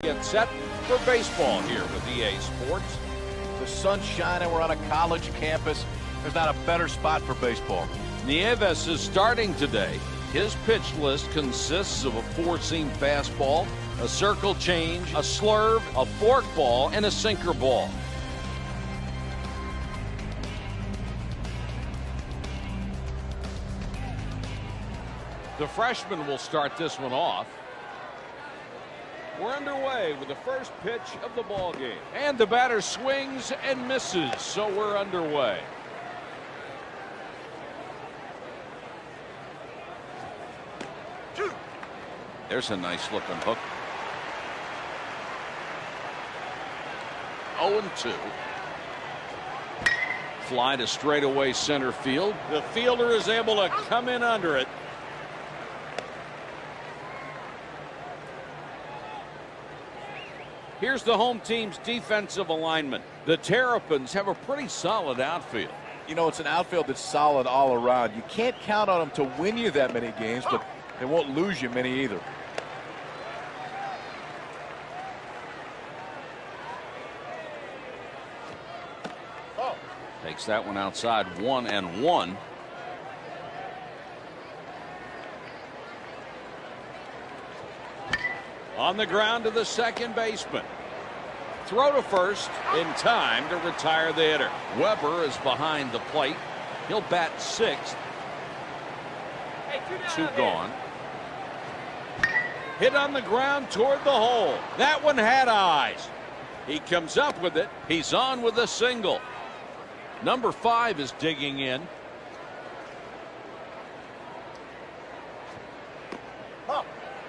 Get set for baseball here with EA Sports. The sun's shining. We're on a college campus. There's not a better spot for baseball. Nieves is starting today. His pitch list consists of a four-seam fastball, a circle change, a slurve, a forkball, and a sinker ball. The freshman will start this one off. We're underway with the first pitch of the ball game. And the batter swings and misses, so we're underway. There's a nice looking hook. 0 2. Fly to straightaway center field. The fielder is able to come in under it. Here's the home team's defensive alignment. The Terrapins have a pretty solid outfield. You know, it's an outfield that's solid all around. You can't count on them to win you that many games, but they won't lose you many either. Takes that one outside one and one. On the ground to the second baseman. Throw to first in time to retire the hitter. Weber is behind the plate. He'll bat sixth. Hey, two, Two gone. Hit on the ground toward the hole. That one had eyes. He comes up with it. He's on with a single. Number five is digging in.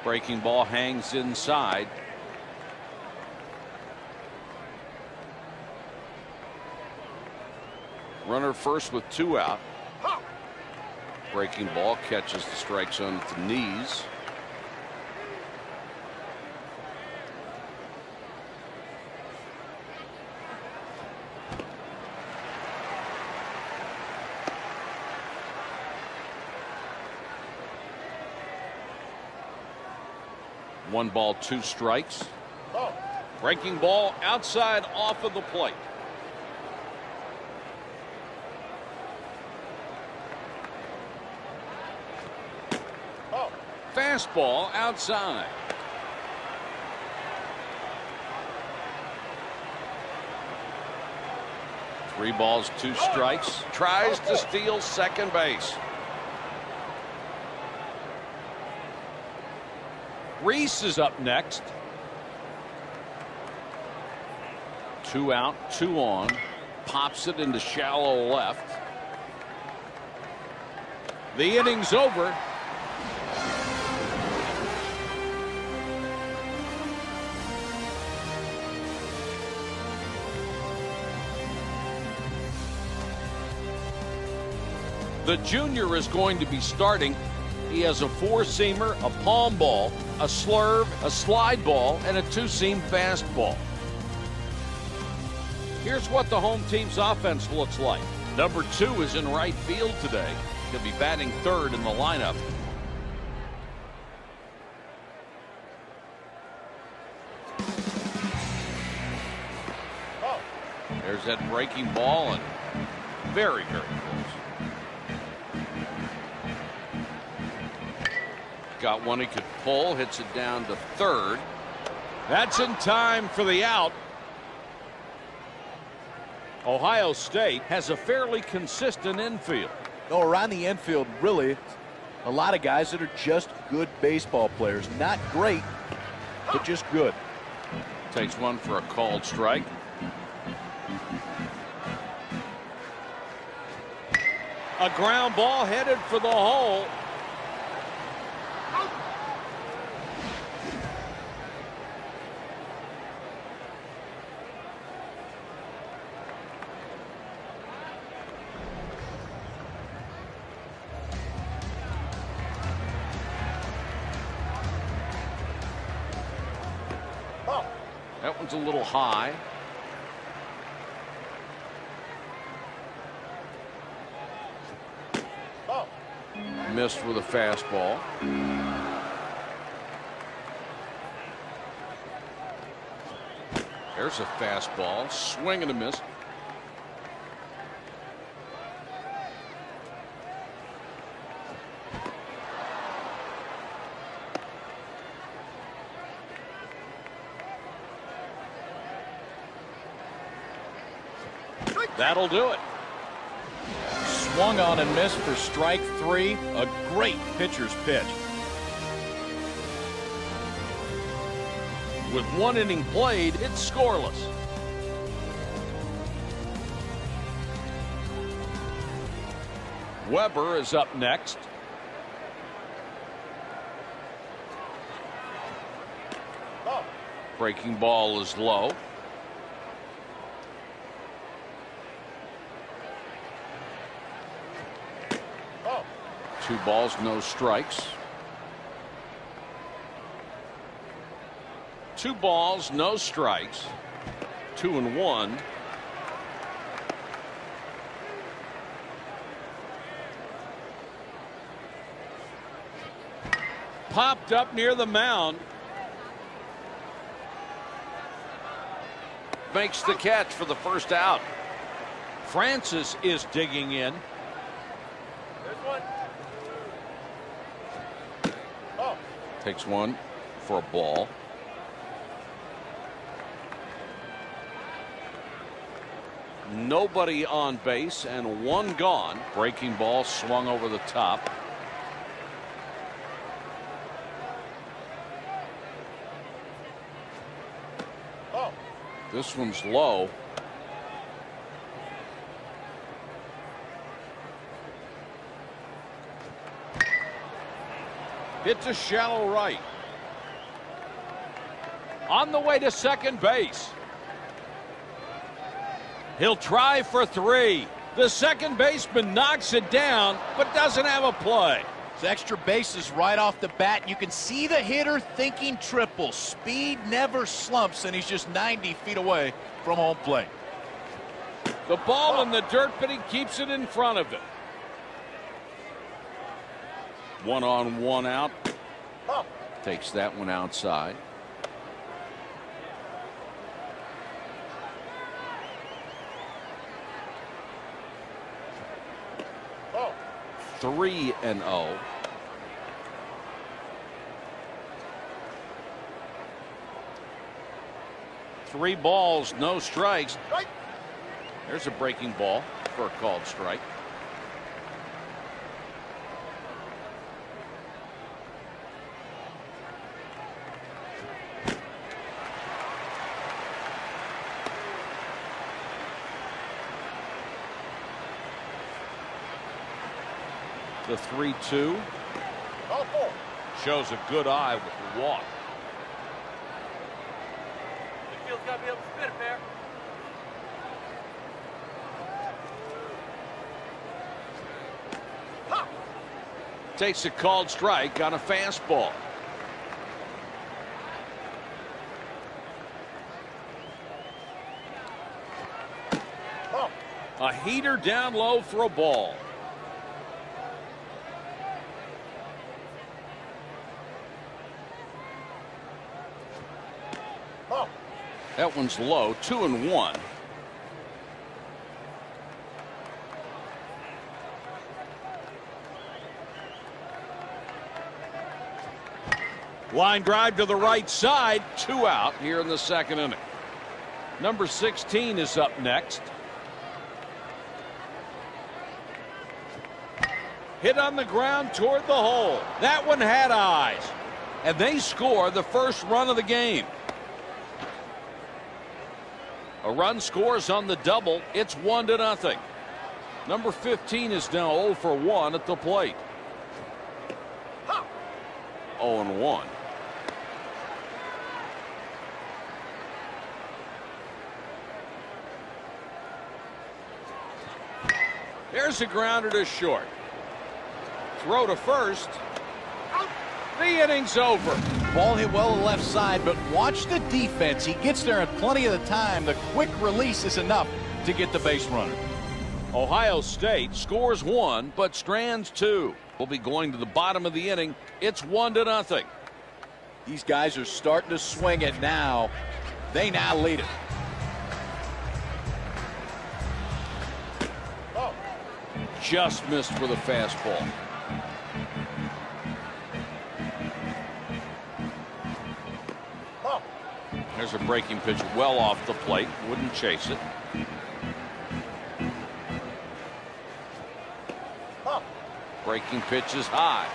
Breaking ball hangs inside. Runner first with two out. Breaking ball catches the strike zone at the knees. One ball, two strikes. Breaking ball outside off of the plate. Fastball outside. Three balls, two strikes. Tries to steal second base. Reese is up next. Two out, two on. Pops it into shallow left. The inning's over. The junior is going to be starting. He has a four-seamer, a palm ball, a slurve, a slide ball, and a two-seam fastball. Here's what the home team's offense looks like. Number two is in right field today. He'll be batting third in the lineup. Oh. There's that breaking ball and very, very Got one he could pull, hits it down to third. That's in time for the out. Ohio State has a fairly consistent infield. No, around the infield, really, a lot of guys that are just good baseball players. Not great, but just good. Takes one for a called strike. A ground ball headed for the hole. Little high. Missed with a fastball. There's a fastball. Swing and a miss. That'll do it. Swung on and missed for strike three. A great pitcher's pitch. With one inning played, it's scoreless. Weber is up next. Breaking ball is low. Two balls, no strikes. Two balls, no strikes. Two and one. Popped up near the mound. Makes the catch for the first out. Francis is digging in. There's one. Takes one for a ball. Nobody on base and one gone. Breaking ball swung over the top. Oh. This one's low. Hit a shallow right. On the way to second base. He'll try for three. The second baseman knocks it down, but doesn't have a play. It's extra bases right off the bat. You can see the hitter thinking triple. Speed never slumps, and he's just 90 feet away from home plate. The ball in the dirt, but he keeps it in front of him. One on, one out. Takes that one outside. Three and oh. Three balls, no strikes. There's a breaking ball for a called strike. The 3 2 shows a good eye with the walk. The field's got to be able to spit it, Bear. Takes a called strike on a fastball. A heater down low for a ball. That one's low, two and one. Line drive to the right side, two out here in the second inning. Number 16 is up next. Hit on the ground toward the hole. That one had eyes. And they score the first run of the game. A run scores on the double. It's one to nothing. Number 15 is now 0 for 1 at the plate. 0 and 1. There's a grounder to short. Throw to first. The inning's over. Ball hit well to the left side, but watch the defense. He gets there at plenty of the time. The quick release is enough to get the base runner. Ohio State scores one, but strands two. We'll be going to the bottom of the inning. It's one to nothing. These guys are starting to swing it now. They now lead it. Oh. Just missed with a fastball. There's a breaking pitch well off the plate. Wouldn't chase it. Breaking pitch is high.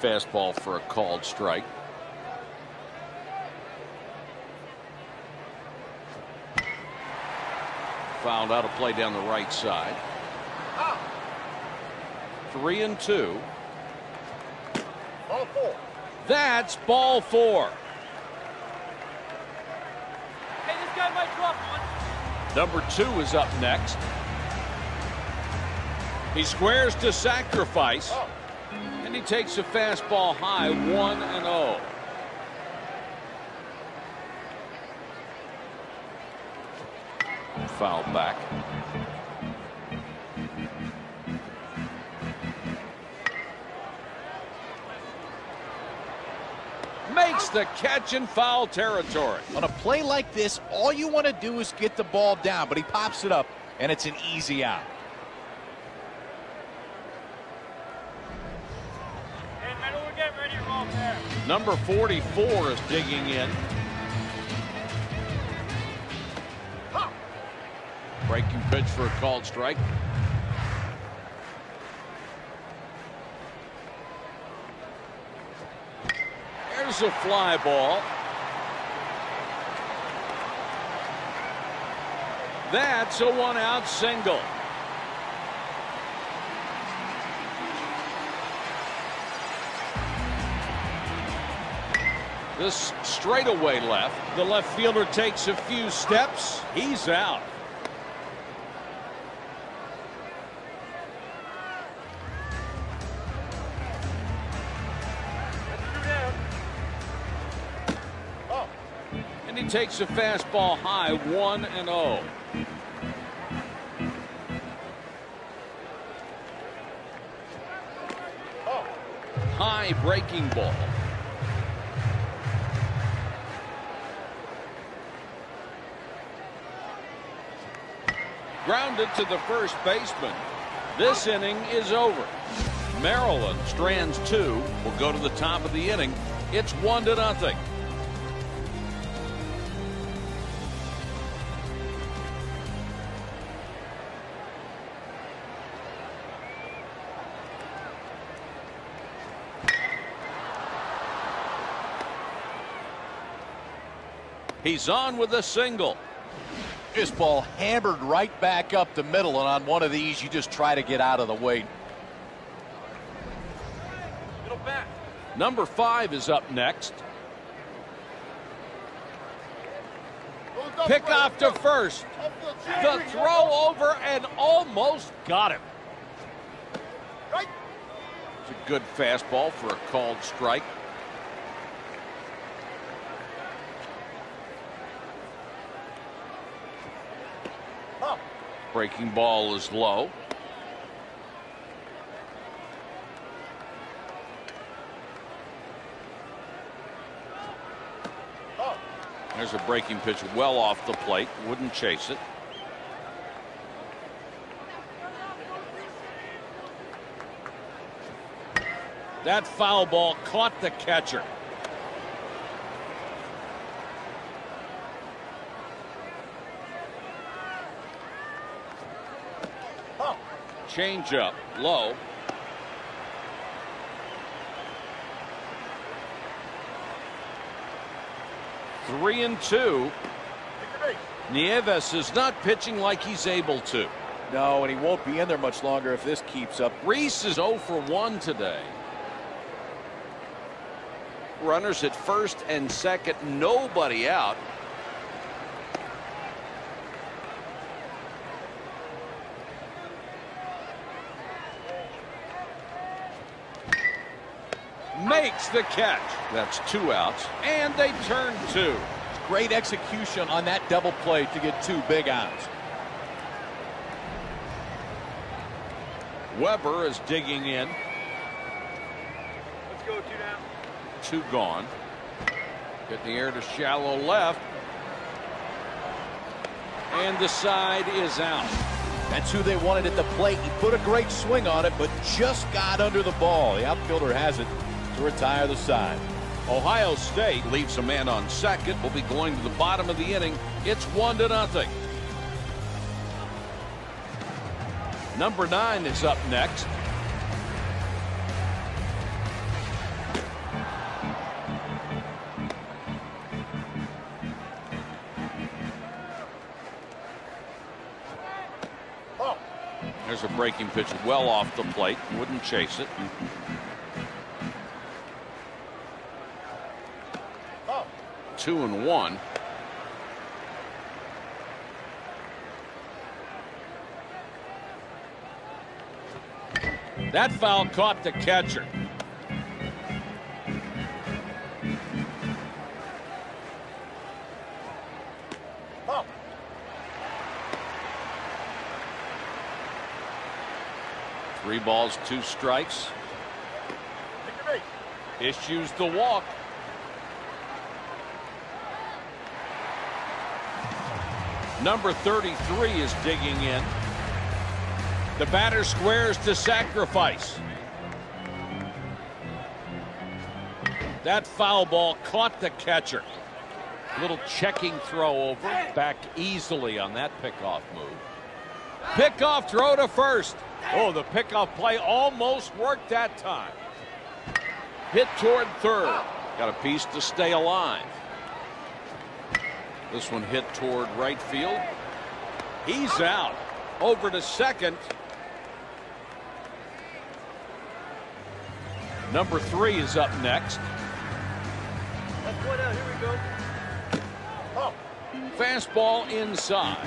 Fastball for a called strike. Found out a play down the right side. Three and two. Ball four. That's ball four. Hey, this guy might drop one. Number two is up next. He squares to sacrifice. Oh. And he takes a fastball high, 1 and 0. Foul back. Makes the catch in foul territory. On a play like this, all you want to do is get the ball down, but he pops it up, and it's an easy out. Hey, man, we're getting ready to roll there. Number 44 is digging in. Breaking pitch for a called strike. There's a fly ball. That's a one out single. This straightaway left. The left fielder takes a few steps. He's out. Takes a fastball high, 1 and oh. 0. High breaking ball. Grounded to the first baseman. This inning is over. Maryland strands two will go to the top of the inning. It's one to nothing. He's on with a single. This ball hammered right back up the middle, and on one of these, you just try to get out of the way. Number five is up next. Pick off to first. The throw over and almost got him. It's a good fastball for a called strike. Breaking ball is low. There's a breaking pitch well off the plate. Wouldn't chase it. That foul ball caught the catcher. Change up low. Three and two. Nieves is not pitching like he's able to. No, and he won't be in there much longer if this keeps up. Reese is 0 for 1 today. Runners at first and second, nobody out. Makes the catch. That's two outs, and they turn two. Great execution on that double play to get two big outs. Weber is digging in. Let's go two down. Two gone. Get the air to shallow left. And the side is out. That's who they wanted at the plate. He put a great swing on it, but just got under the ball. The outfielder has it to retire the side. Ohio State leaves a man on second. Will be going to the bottom of the inning. It's one to nothing. Number nine is up next. Oh, There's a breaking pitch well off the plate. Wouldn't chase it. Two and one. That foul caught the catcher. Three balls, two strikes. Issues the walk. Number 33 is digging in. The batter squares to sacrifice. That foul ball caught the catcher. Little checking throw over. Back easily on that pickoff move. Pickoff throw to first. Oh, the pickoff play almost worked that time. Hit toward third. Got a piece to stay alive. This one hit toward right field. He's out. Over to second. Number three is up next. That's one out. Here we go. Oh, Fastball inside.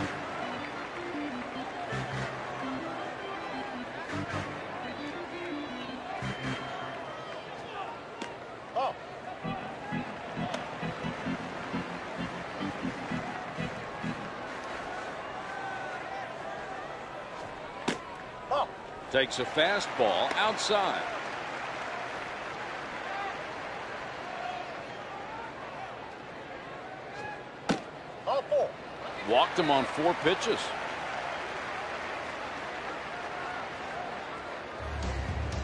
Takes a fastball outside. Walked him on four pitches.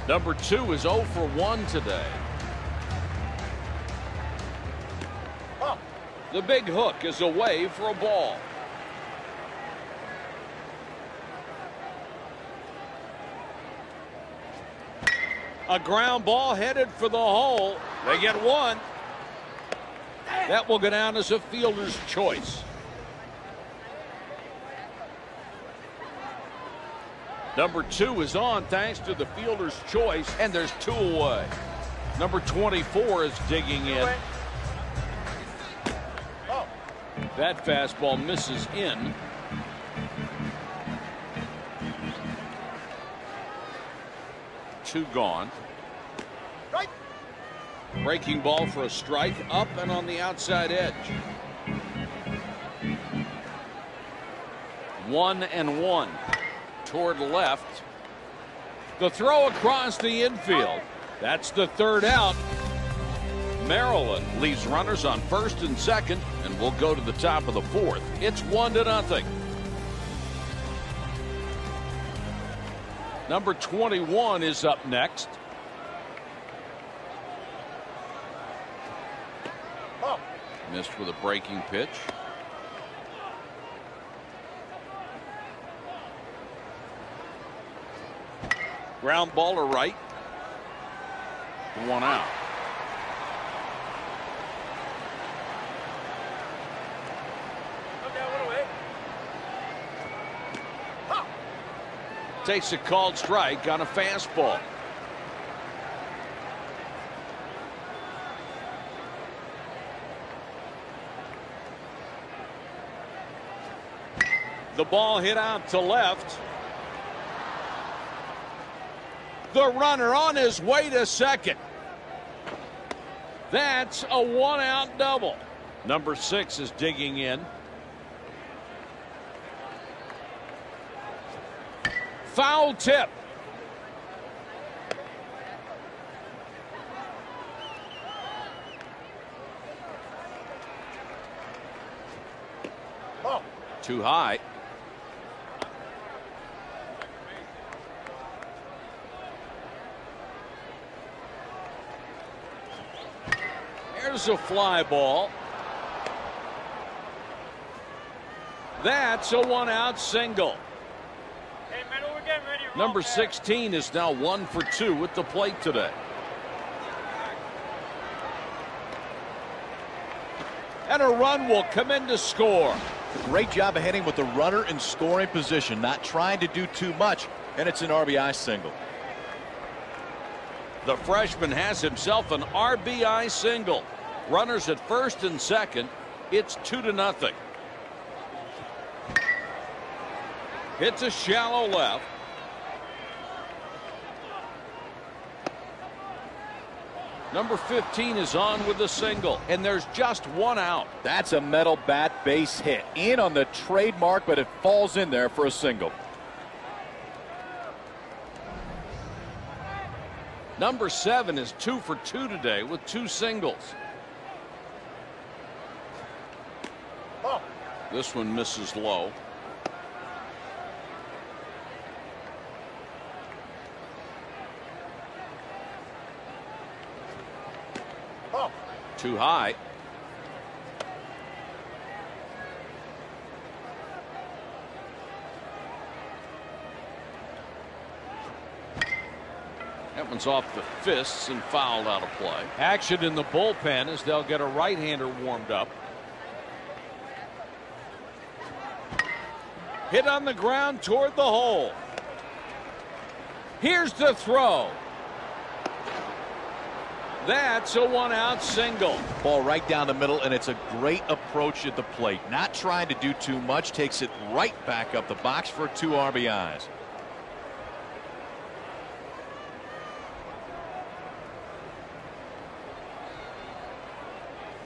Number two is 0 for 1 today. The big hook is away for a ball. A ground ball headed for the hole. They get one. That will go down as a fielder's choice. Number two is on thanks to the fielder's choice, and there's two away. Number 24 is digging in. oh, That fastball misses in. Two gone. right. Breaking ball for a strike up and on the outside edge. One and one toward left. The throw across the infield. That's the third out. Maryland leaves runners on first and second and we'll go to the top of the fourth. It's one to nothing. Number 21 is up next. Oh, Missed with a breaking pitch. Ground ball to right. One out. Come down one away. Takes a called strike on a fastball. The ball hit out to left. The runner on his way to second. That's a one out double. Number six is digging in. Foul tip. Oh. Too high. There's a fly ball. That's a one-out single. Number 16 is now one for two with the plate today. And a run will come in to score. Great job of hitting with the runner in scoring position, not trying to do too much, and it's an RBI single. The freshman has himself an RBI single. Runners at first and second. It's two to nothing. Hits a shallow left. Number 15 is on with a single, and there's just one out. That's a metal bat base hit. In on the trademark, but it falls in there for a single. Number seven is two for two today with two singles. Oh. This one misses low. Too high. That one's off the fists and fouled out of play. Action in the bullpen as they'll get a right-hander warmed up. Hit on the ground toward the hole. Here's the throw. That's a one out single. Ball right down the middle, and it's a great approach at the plate. Not trying to do too much, takes it right back up the box for two RBIs.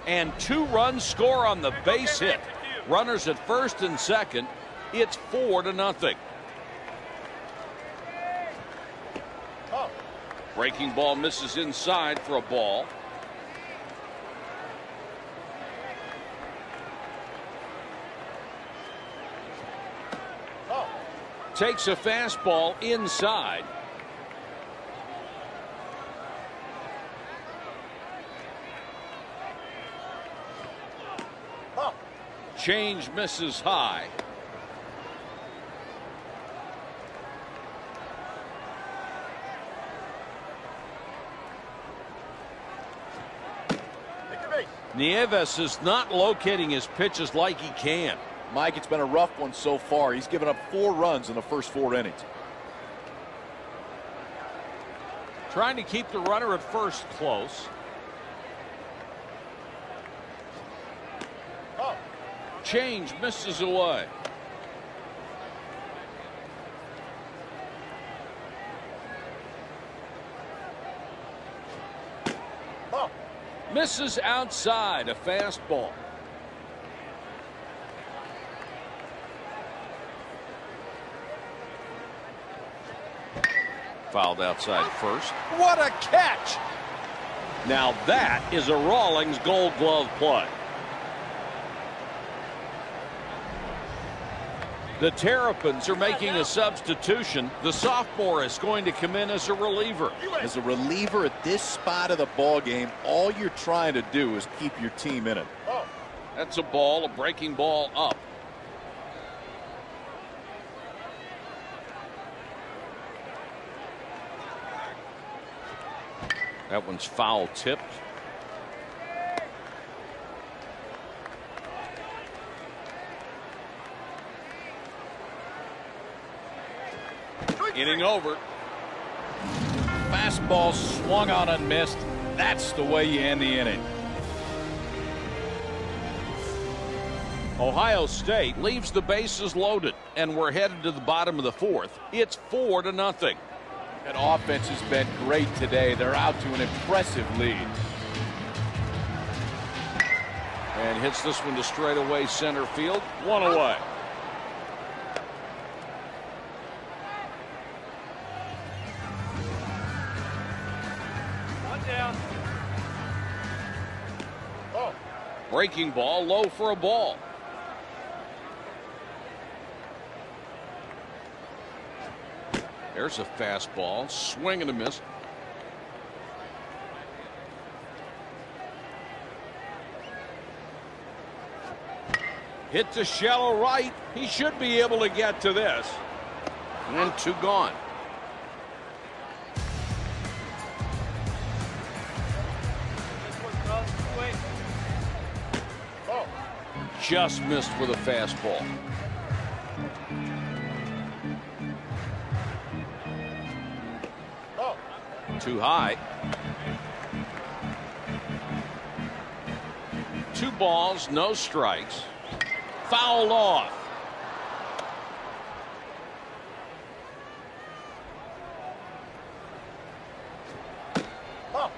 And two runs score on the base hit. Runners at first and second. It's four to nothing. Breaking ball misses inside for a ball. Ball. Takes a fastball inside. Ball. Change misses high. Nieves is not locating his pitches like he can. Mike, it's been a rough one so far. He's given up four runs in the first four innings. Trying to keep the runner at first close. Oh. Change misses away. Misses outside a fastball. Fouled outside first. What a catch! Now that is a Rawlings gold glove play. The Terrapins are making a substitution. The sophomore is going to come in as a reliever. As a reliever at this spot of the ball game, all you're trying to do is keep your team in it. Ball. That's a ball, a breaking ball up. That one's foul tipped. Inning over. Fastball swung on and missed. That's the way you end the inning. Ohio State leaves the bases loaded, and we're headed to the bottom of the fourth. It's four to nothing. That offense has been great today. They're out to an impressive lead. And hits this one to straightaway center field. One away. Breaking ball low for a ball. There's a fastball. Swing and a miss. Hit to shallow right. He should be able to get to this. And two gone. Just missed with a fastball. Ball. Too high. Two balls, no strikes. Fouled off. Ball.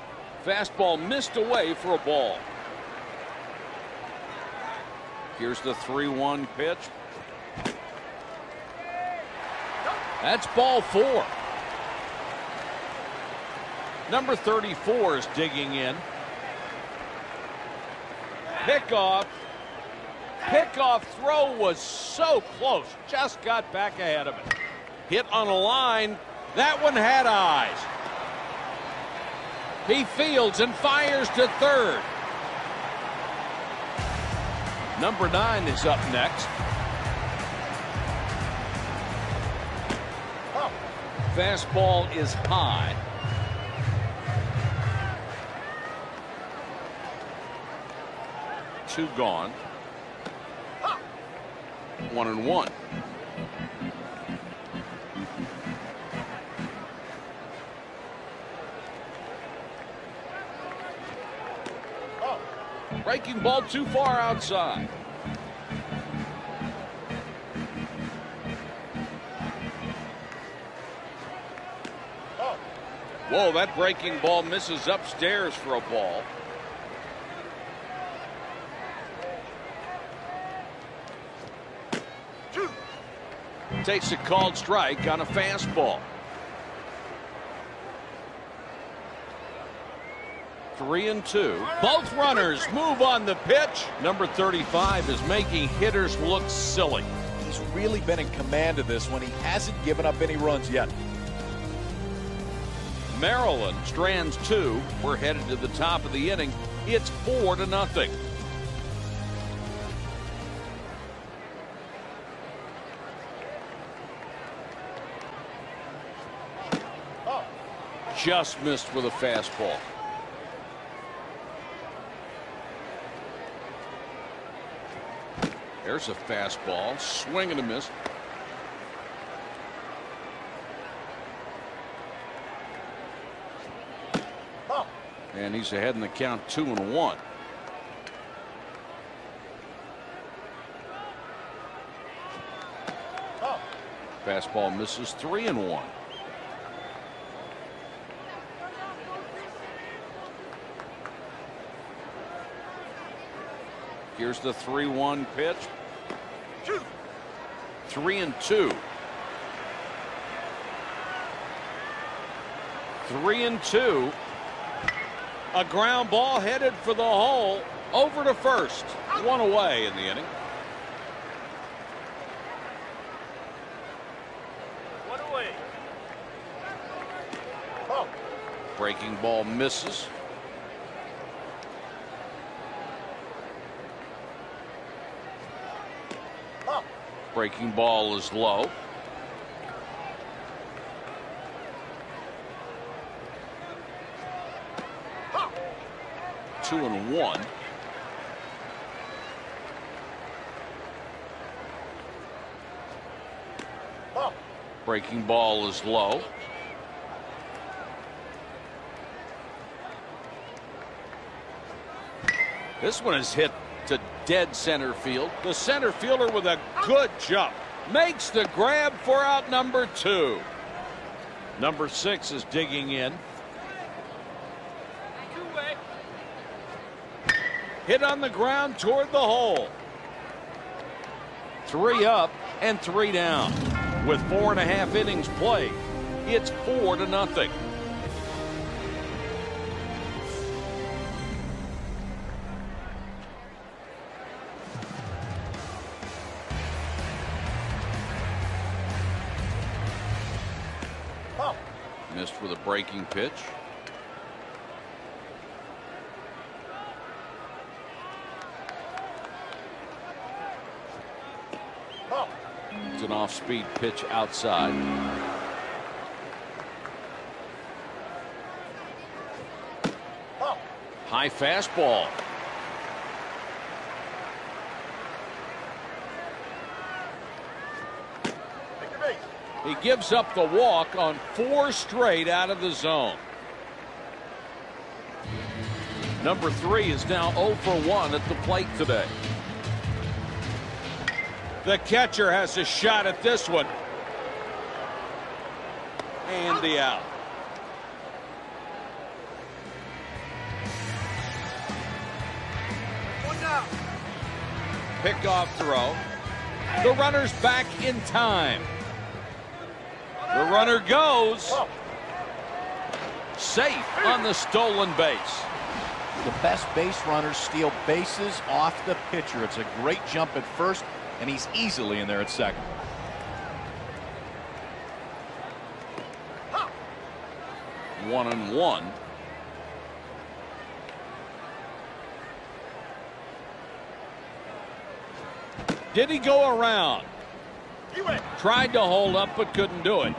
Fastball missed away for a ball. Here's the 3 1 pitch. That's ball four. Number 34 is digging in. Pickoff. Pickoff throw was so close. Just got back ahead of it. Hit on a line. That one had eyes. He fields and fires to third. Number nine is up next. Oh, fastball is high. Two gone. One and one. Breaking ball too far outside. Whoa, that breaking ball misses upstairs for a ball. Takes a called strike on a fastball. Three and two. Both runners move on the pitch. Number 35 is making hitters look silly. He's really been in command of this one. He hasn't given up any runs yet. Maryland strands two. We're headed to the top of the inning. It's four to nothing. Just missed with a fastball. There's a fastball. Swing and a miss. And he's ahead in the count two and one. Ball. Fastball misses three and one. Here's the 3 1 pitch. Two. Three and two. Three and two. A ground ball headed for the hole. Over to first. One away in the inning. One away. Ball. Breaking ball misses. Breaking ball is low. Two and one. Breaking ball is low. This one is hit dead center field. The center fielder with a good jump makes the grab for out number two. Number six is digging in. Hit on the ground toward the hole. Three up and three down. With four and a half innings played, it's four to nothing. Breaking pitch. It's an off speed pitch outside. High fastball. Take your base. He gives up the walk on four straight out of the zone. Number three is now 0 for 1 at the plate today. The catcher has a shot at this one. And the out. Pickoff throw. The runner's back in time. The runner goes. Safe on the stolen base. The best base runners steal bases off the pitcher. It's a great jump at first, and he's easily in there at second. One and one. Did he go around? You win. Tried to hold up but couldn't do it.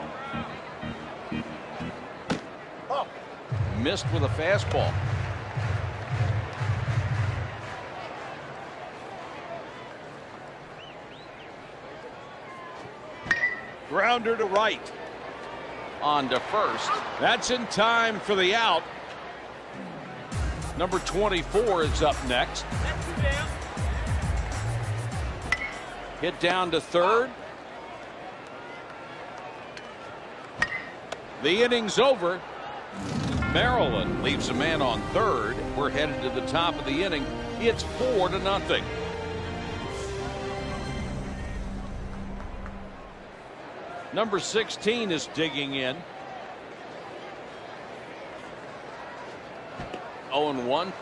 Missed with a fastball. Grounder to right. On to first. That's in time for the out. Number 24 is up next. Hit down to third. The inning's over. Maryland leaves a man on third. We're headed to the top of the inning. It's four to nothing. Number 16 is digging in. 0 and 1.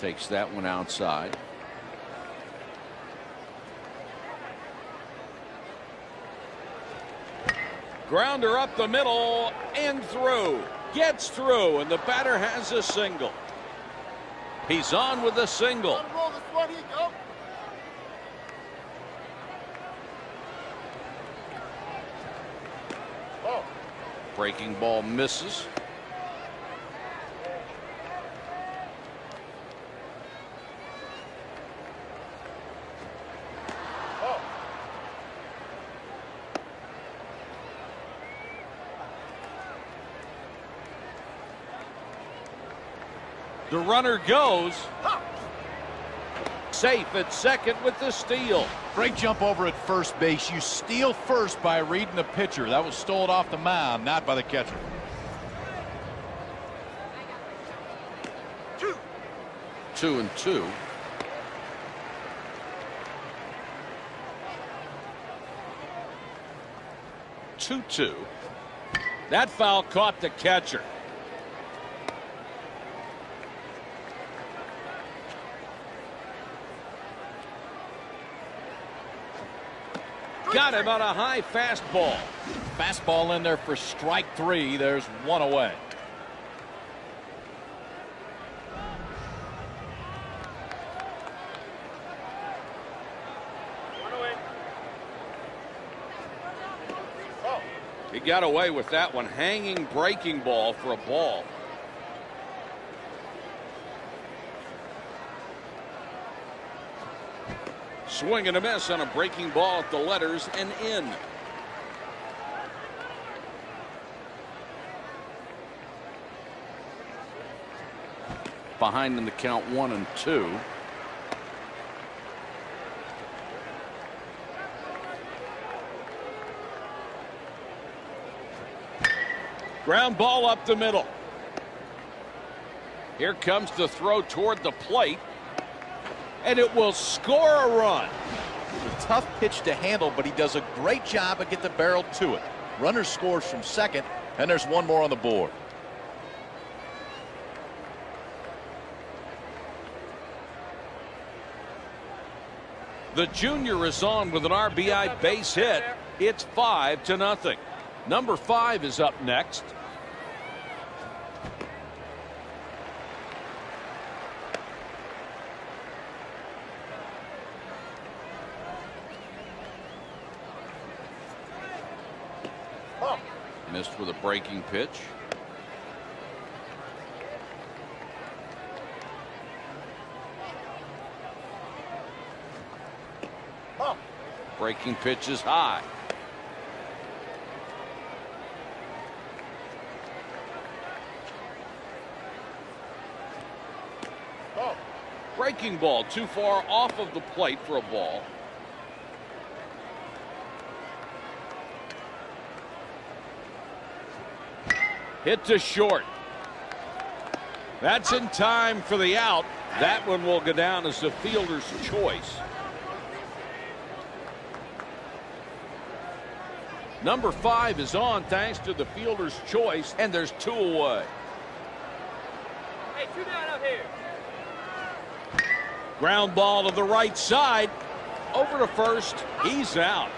Takes that one outside. Grounder up the middle and through. Gets through, and the batter has a single. He's on with a single. Unroll this one. Here you go. Ball. Breaking ball misses. The runner goes. Safe at second with the steal. Great jump over at first base. You steal first by reading the pitcher. That was stolen off the mound, not by the catcher. Two. Two and two. Two two. That foul caught the catcher. Got him on a high fastball. Fastball in there for strike three. There's one away. One away. Ball. He got away with that one. Hanging breaking ball for a ball. Swing and a miss on a breaking ball at the letters and in. Behind in the count one and two. Ground ball up the middle. Here comes the throw toward the plate. And it will score a run. A tough pitch to handle, but he does a great job of get the barrel to it. Runner scores from second, and there's one more on the board. The junior is on with an RBI base hit. It's five to nothing. Number five is up next. Missed with a breaking pitch. Breaking pitch is high. Breaking ball too far off of the plate for a ball. Hit to short. That's in time for the out. That one will go down as the fielder's choice. Number five is on thanks to the fielder's choice, and there's two away. Hey, two down up here. Ground ball to the right side. Over to first. He's out.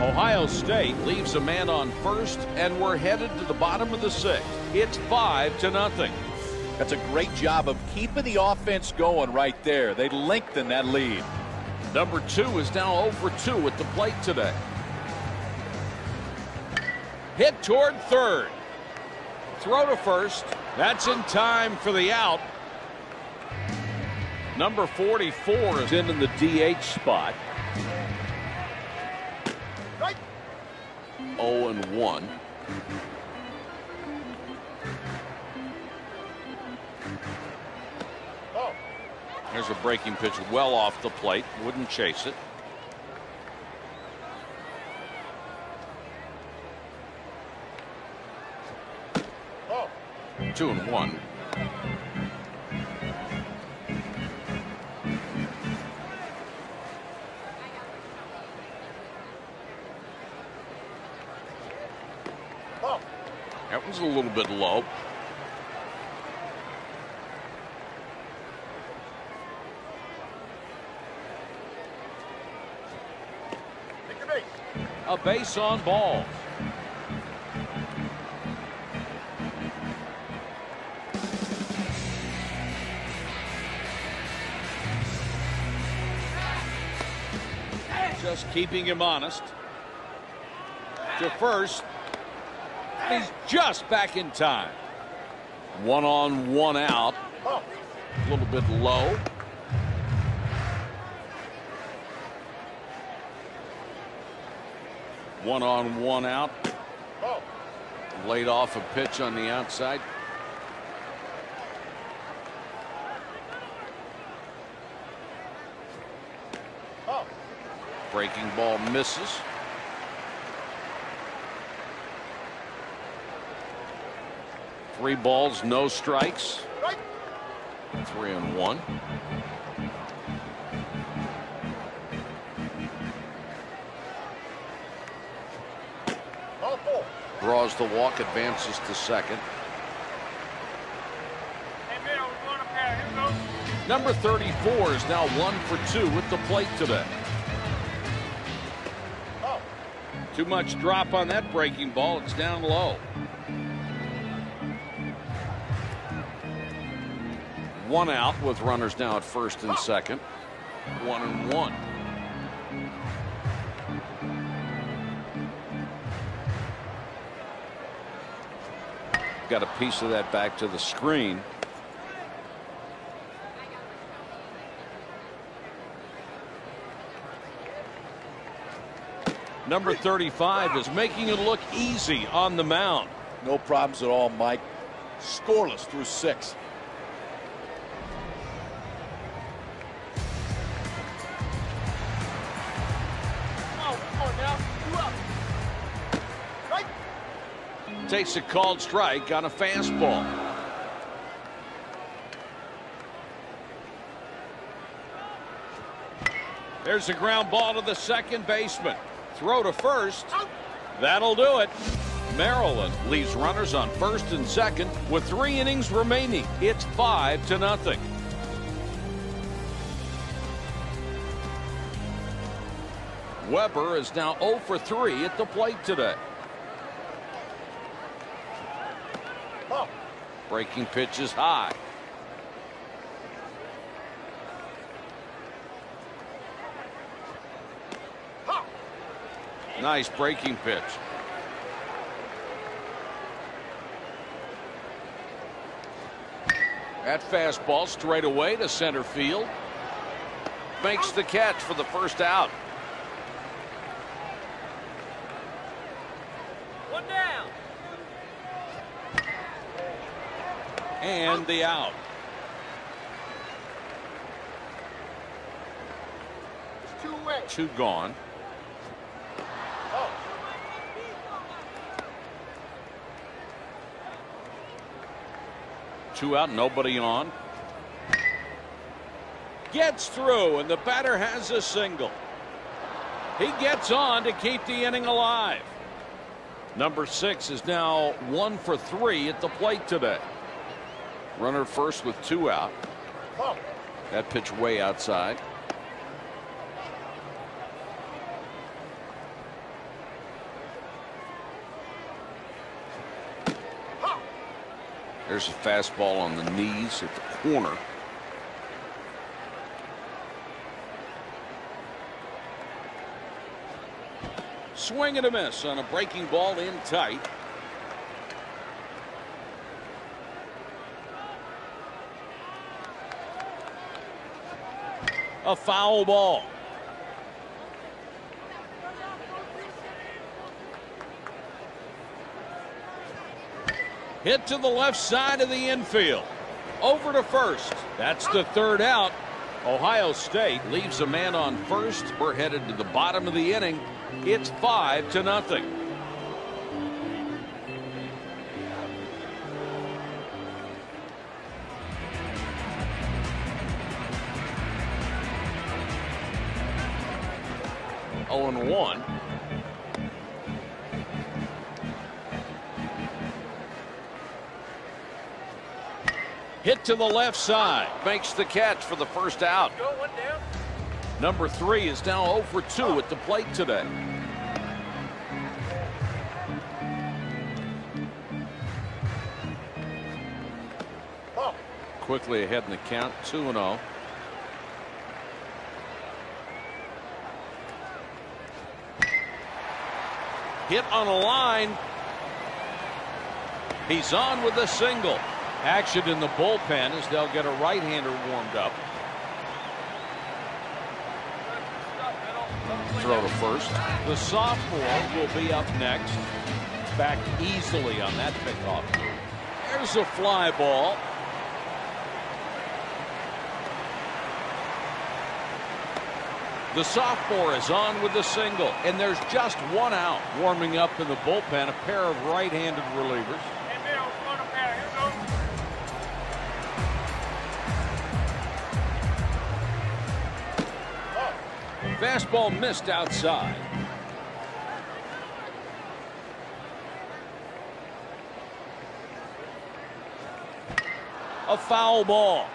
Ohio State leaves a man on first, and we're headed to the bottom of the sixth. It's five to nothing. That's a great job of keeping the offense going right there. They lengthen that lead. Number two is now over two at the plate today. Hit toward third. Throw to first. That's in time for the out. Number 44 is in, in the DH spot. 0 and 1. There's a breaking pitch well off the plate. Wouldn't chase it. Ball. Two and one. A little bit low. A base on balls. Just keeping him honest. To first. He's just back in time. One on, one out. A little bit low. One on, one out. Laid off a pitch on the outside. Breaking ball misses. Three balls, no strikes. Three and one. Draws the walk, advances to second. Hey, middle, we're going up here. Here we go. Number 34 is now one for two with the plate today. Too much drop on that breaking ball. It's down low. One out with runners now at first and second. One and one. Got a piece of that back to the screen. Number 35 is making it look easy on the mound. No problems at all, Mike. Scoreless through six. Takes a called strike on a fastball. There's a ground ball to the second baseman. Throw to first. That'll do it. Maryland leaves runners on first and second with three innings remaining. It's five to nothing. Weber is now 0 for 3 at the plate today. Breaking pitch is high. Nice breaking pitch. That fastball straight away to center field. Makes the catch for the first out. One down. And the out. Two gone. Two out, nobody on. Gets through, and the batter has a single. He gets on to keep the inning alive. Number six is now one for three at the plate today. Runner first with two out. That pitch way outside. There's a fastball on the knees at the corner. Swing and a miss on a breaking ball in tight. A foul ball. Hit to the left side of the infield. Over to first. That's the third out. Ohio State leaves a man on first. We're headed to the bottom of the inning. It's five to nothing. To the left side. Makes the catch for the first out. Number three is now 0 for 2 at the plate today. Quickly ahead in the count 2 and oh. 0. Hit on a line. He's on with a single. Action in the bullpen as they'll get a right-hander warmed up. Throw to first. The sophomore will be up next. Back easily on that pickoff. There's a fly ball. The sophomore is on with a single, and there's just one out. Warming up in the bullpen, a pair of right-handed relievers. Fastball missed outside. A foul ball.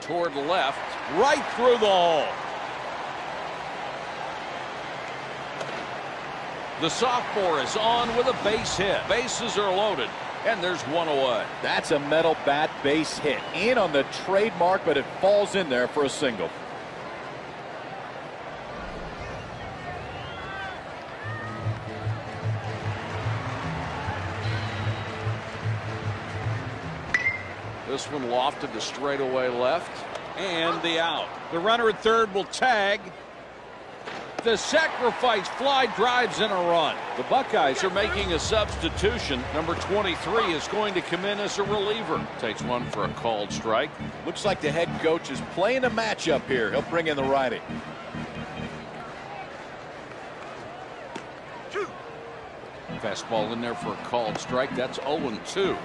Toward left, right through the hole. The sophomore is on with a base hit. Bases are loaded, and there's one away. That's a metal bat base hit. In on the trademark, but it falls in there for a single. This one lofted to straightaway left, and the out. The runner at third will tag. The sacrifice fly drives in a run. The Buckeyes are making a substitution. Number 23 is going to come in as a reliever. Takes one for a called strike. Looks like the head coach is playing a matchup here. He'll bring in the righty. Two. Fastball in there for a called strike. That's 0 2.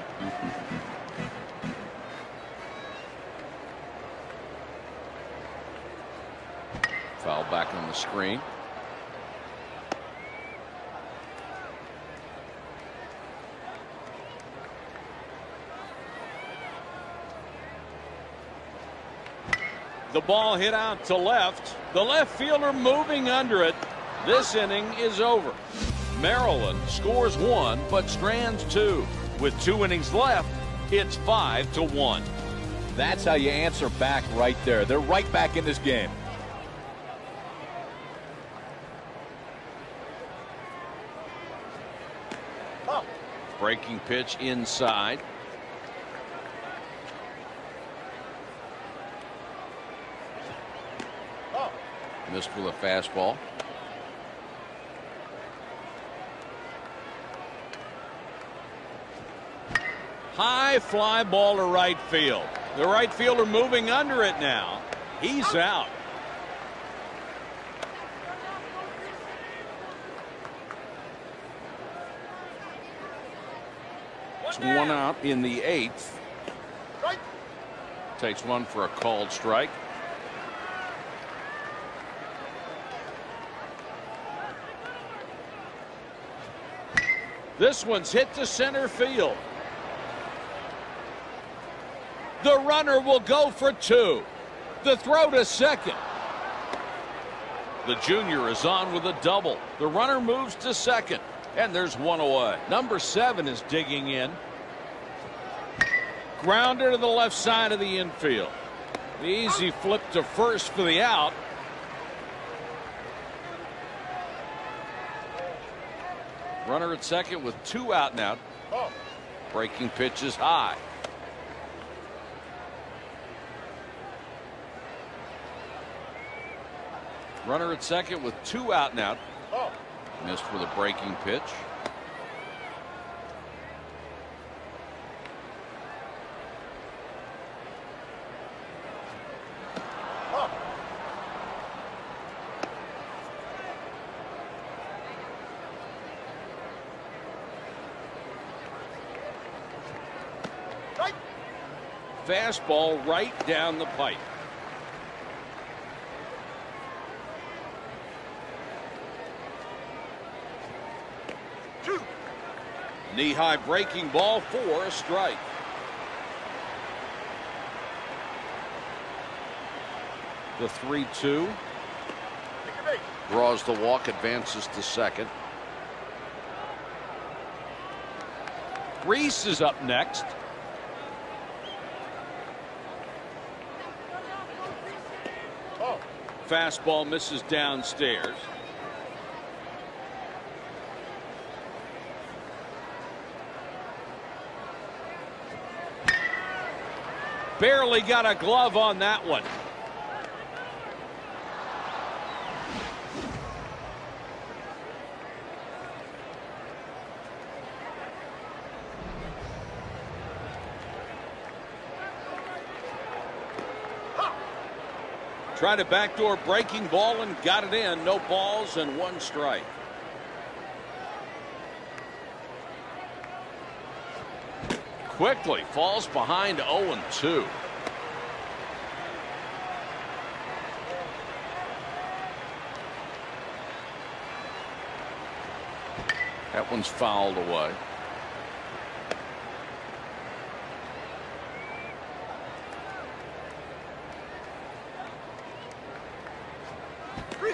the screen. The ball hit out to left. The left fielder moving under it. This inning is over. Maryland scores one but strands two. With two innings left, it's five to one. That's how you answer back right there. They're right back in this game. Breaking pitch inside. Ball. Missed with a fastball. High fly ball to right field. The right fielder moving under it now. He's out. One out in the eighth. Takes one for a called strike. This one's hit to center field. The runner will go for two. The throw to second. The junior is on with a double. The runner moves to second. And there's one away. Number seven is digging in. Grounder to the left side of the infield. The easy flip to first for the out. Runner at second with two out now. Breaking pitch is high. Runner at second with two out now. Missed with a breaking pitch. Fastball right down the pipe. Knee high breaking ball for a strike. The 3 2 Take your base. draws the walk, advances to second. Reese is up next. Fastball misses downstairs. Barely got a glove on that one. Tried a backdoor breaking ball and got it in. No balls and one strike. Quickly falls behind 0 and 2. That one's fouled away.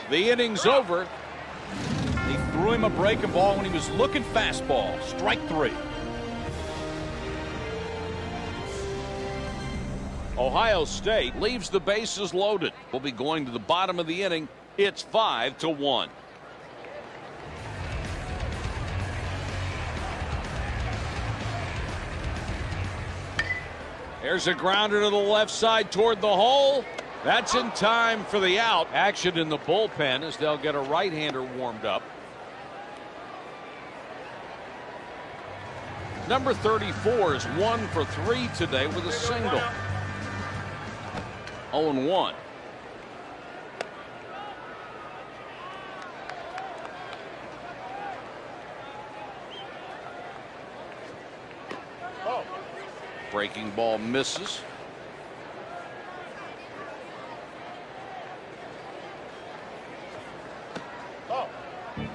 The inning's over. He threw him a breaking ball when he was looking fastball. Strike three. Ohio State leaves the bases loaded. We'll be going to the bottom of the inning. It's five to one. There's a grounder to the left side toward the hole. That's in time for the out. Action in the bullpen as they'll get a right-hander warmed up. Number 34 is one for three today with a single. 0 1. Breaking ball misses.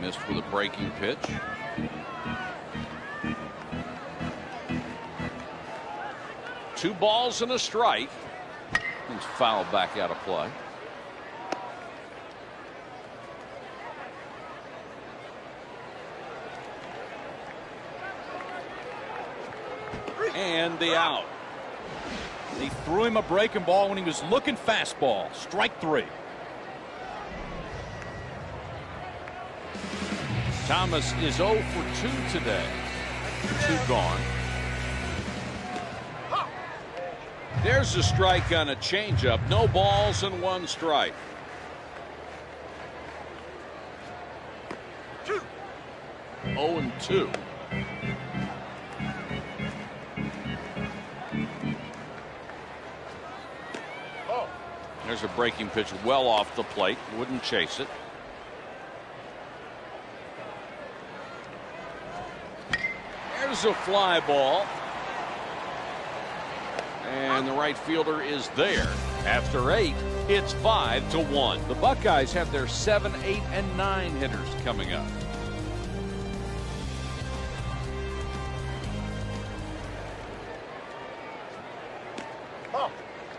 Missed with a breaking pitch. Two balls and a strike. One's fouled back out of play. And the out. He threw him a breaking ball when he was looking fastball. Strike three. Thomas is 0 for 2 today. Two gone. There's a strike on a changeup. No balls and one strike. Two. 0 and 2. There's a breaking pitch well off the plate. Wouldn't chase it. A fly ball. And the right fielder is there. After eight, it's five to one. The Buckeyes have their seven, eight, and nine hitters coming up.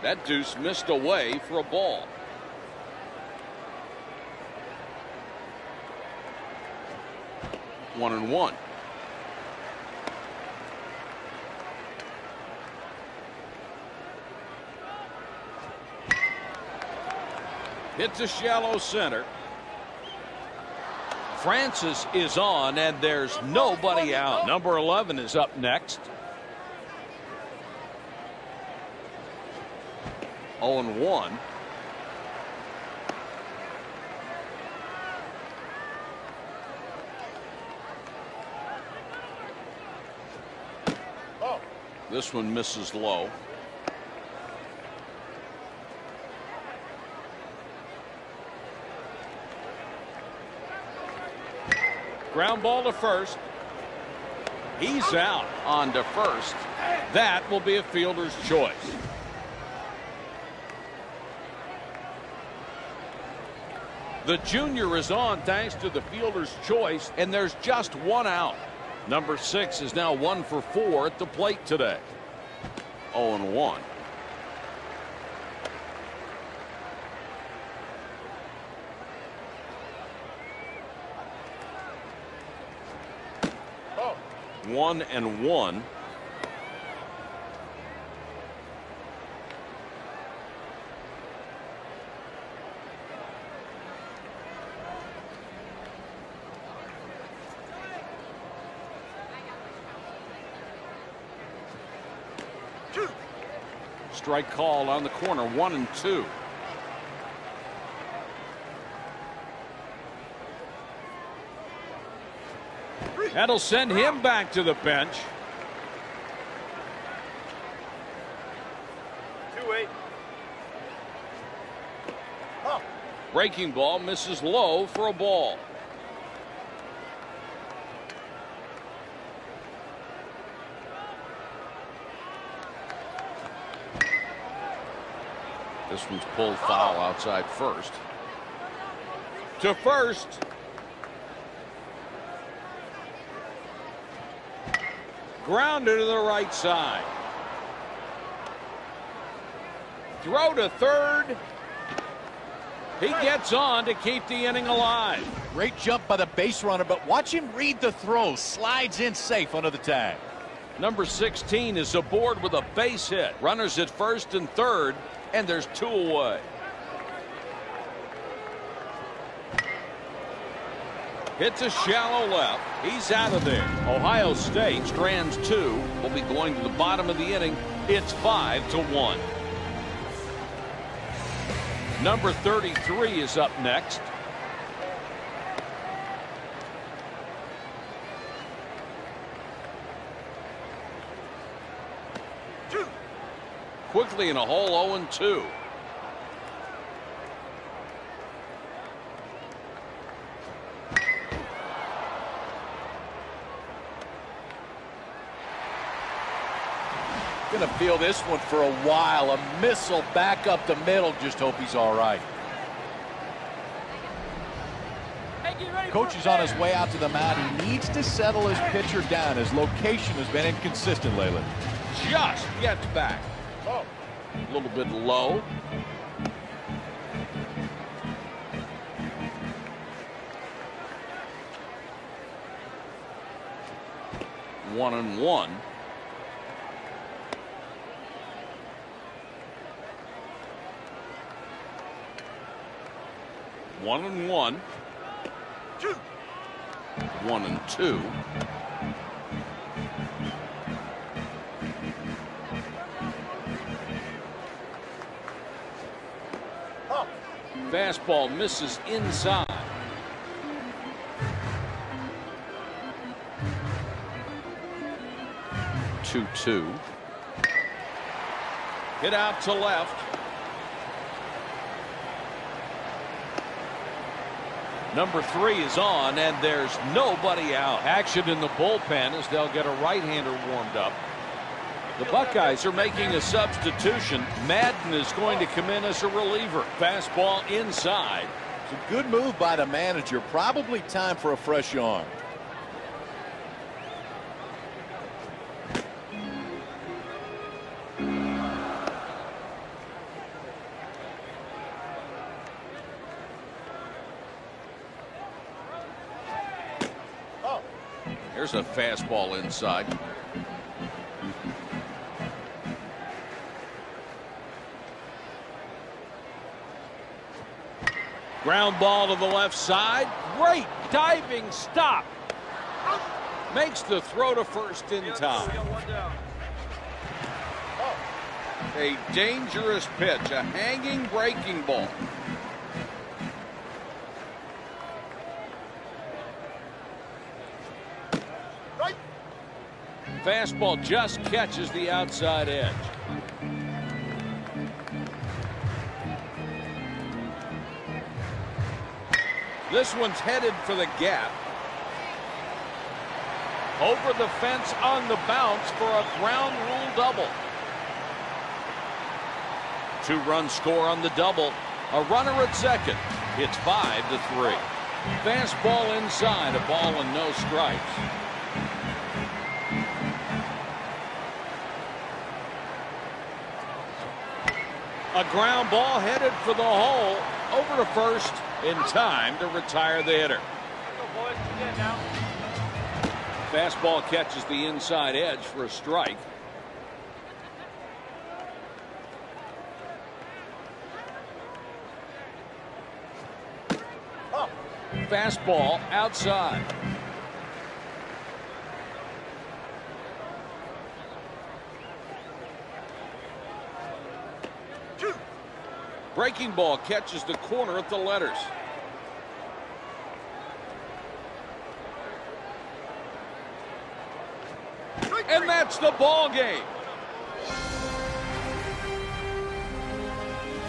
That deuce missed away for a ball. One and one. Hits a shallow center. Francis is on, and there's nobody out. Number 11 is up next. 0 and 1. This one misses low. Ground ball to first. He's out on to first. That will be a fielder's choice. The junior is on thanks to the fielder's choice, and there's just one out. Number six is now one for four at the plate today. 0 and 1. One and one. Strike called on the corner. One and two. That'll send him back to the bench. Two eight. Ball. Breaking ball misses low for a ball. This one's pulled foul outside first. To first. Grounded to the right side. Throw to third. He gets on to keep the inning alive. Great jump by the base runner, but watch him read the throw. Slides in safe under the tag. Number 16 is aboard with a base hit. Runners at first and third, and there's two away. Hits a shallow left. He's out of there. Ohio State strands two. Will be going to the bottom of the inning. It's five to one. Number 33 is up next. Quickly in a hole 0-2. Going to feel this one for a while. A missile back up the middle. Just hope he's all right. Coach is on his way out to the mound. He needs to settle his pitcher down. His location has been inconsistent lately. Just gets back. Oh. A little bit low. One and one. One and one. Two. One and two. Fastball misses inside. Two two. Hit out to left. Number three is on, and there's nobody out. Action in the bullpen as they'll get a right-hander warmed up. The Buckeyes are making a substitution. Madden is going to come in as a reliever. Fastball inside. It's a good move by the manager. Probably time for a fresh arm. Here's a fastball inside. Ground ball to the left side. Great diving stop. Makes the throw to first in time. A dangerous pitch, a hanging breaking ball. Fastball just catches the outside edge. This one's headed for the gap. Over the fence on the bounce for a ground rule double. Two run score on the double. A runner at second. It's five to three. Fastball inside, a ball and no strikes. A ground ball headed for the hole. Over to first in time to retire the hitter. Fastball catches the inside edge for a strike. Fastball outside. Breaking ball catches the corner at the letters. And that's the ball game.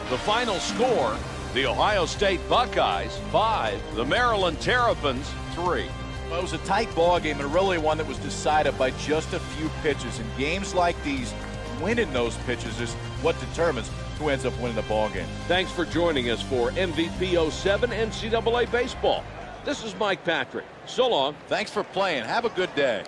The final score, the Ohio State Buckeyes 5, the Maryland Terrapins 3. Well, it was a tight ball game and really one that was decided by just a few pitches. In games like these, winning those pitches is what determines who ends up winning the ball game. Thanks for joining us for MVP 07 NCAA Baseball. This is Mike Patrick. So long. Thanks for playing. Have a good day.